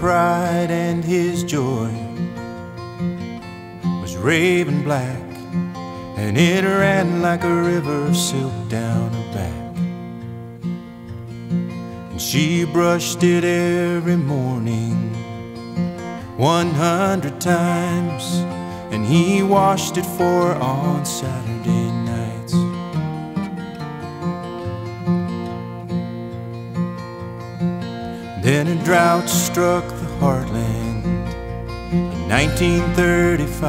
pride and his joy was raven black, and it ran like a river of silk down her back. And she brushed it every morning, one hundred times, and he washed it for her on Saturday Then a drought struck the heartland in 1935,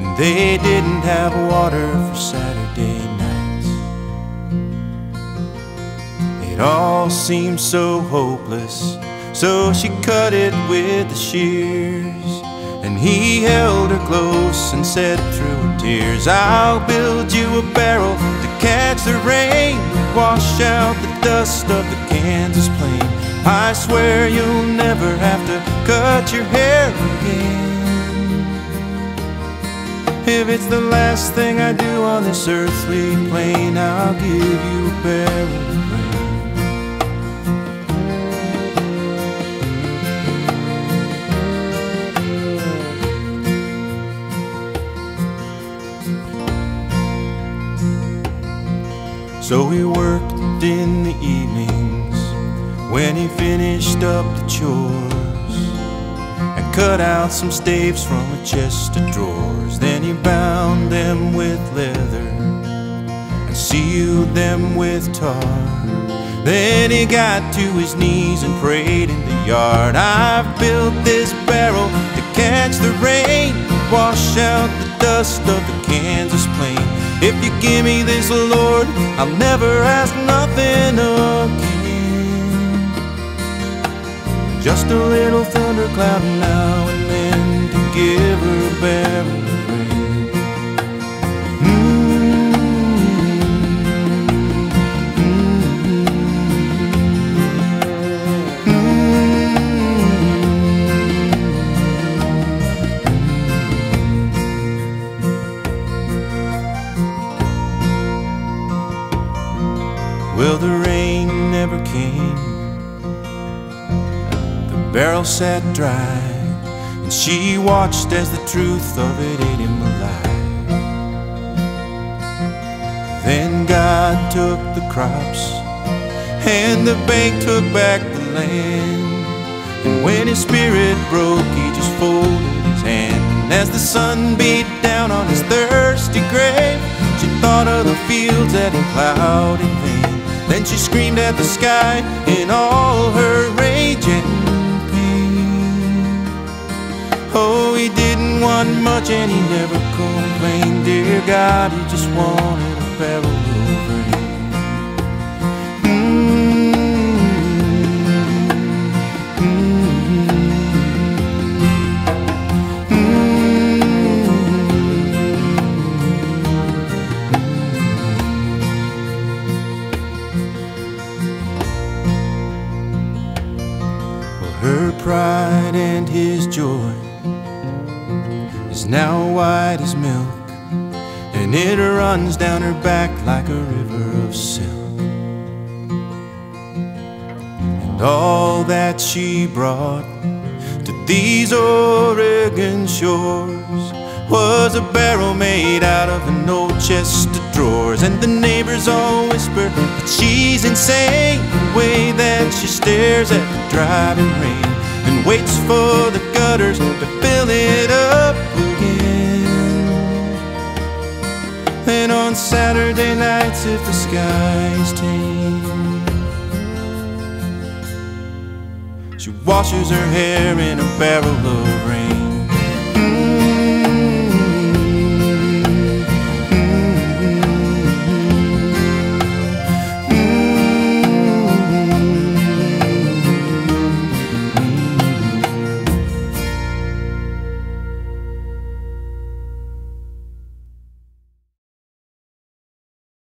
and they didn't have water for Saturday nights. It all seemed so hopeless, so she cut it with the shears. And he held her close and said through her tears, I'll build you a barrel to catch the rain, wash out the dust of the Kansas plain. I swear you'll never have to cut your hair again. If it's the last thing I do on this earthly plane, I'll give you a barrel of. So we worked in the evenings when he finished up the chores and cut out some staves from a chest of drawers. Then he bound them with leather and sealed them with tar. Then he got to his knees and prayed in the yard. I've built this barrel to catch the rain, wash out the dust of the Kansas plain. If you give me this, Lord, I'll never ask nothing again. Just a little thundercloud now and then to give her a barrel of rain. Mm-hmm. Mm-hmm. Mm-hmm. Well, the rain never came. Barrel sat dry, and she watched as the truth of it ate him alive. Then God took the crops, and the bank took back the land. And when his spirit broke, he just folded his hand. And as the sun beat down on his thirsty grave, she thought of the fields that he plowed in vain. Then she screamed at the sky in all her rage much and he never complained. Dear God, he just wanted a barrel of rain. Mm, mm, mm. Well, her pride and his joy now white as milk, and it runs down her back like a river of silk. And all that she brought to these Oregon shores was a barrel made out of an old chest of drawers. And the neighbors all whisper that she's insane, the way that she stares at the driving rain and waits for the gutters to fill it up Saturday nights, if the sky's tame, she washes her hair in a barrel of rain.